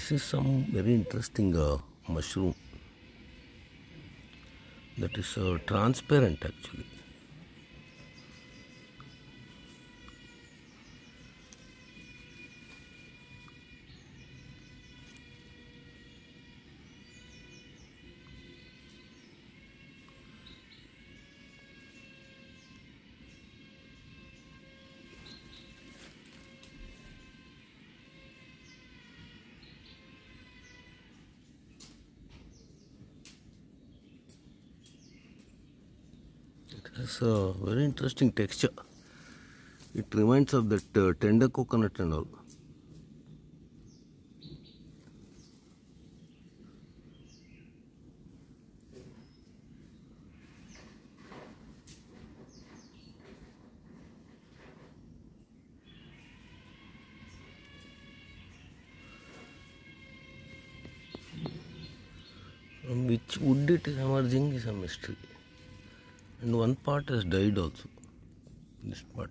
This is some very interesting uh, mushroom that is uh, transparent actually. It has a very interesting texture. It reminds of that uh, tender coconut and all. From which wood it is emerging is a mystery. And one part has died also. This part.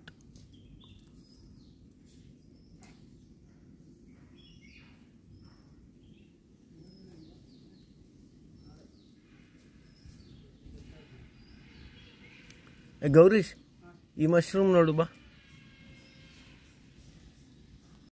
Gourish ಈ mushroom ನೋಡು ಬಾ